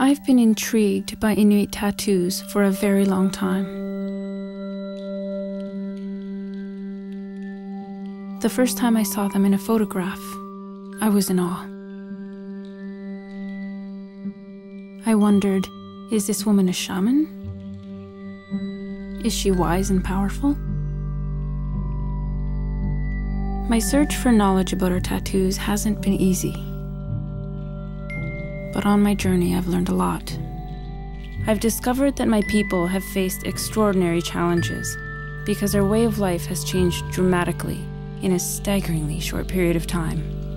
I've been intrigued by Inuit tattoos for a very long time. The first time I saw them in a photograph, I was in awe. I wondered is this woman a shaman? Is she wise and powerful? My search for knowledge about her tattoos hasn't been easy. But on my journey, I've learned a lot. I've discovered that my people have faced extraordinary challenges because their way of life has changed dramatically in a staggeringly short period of time.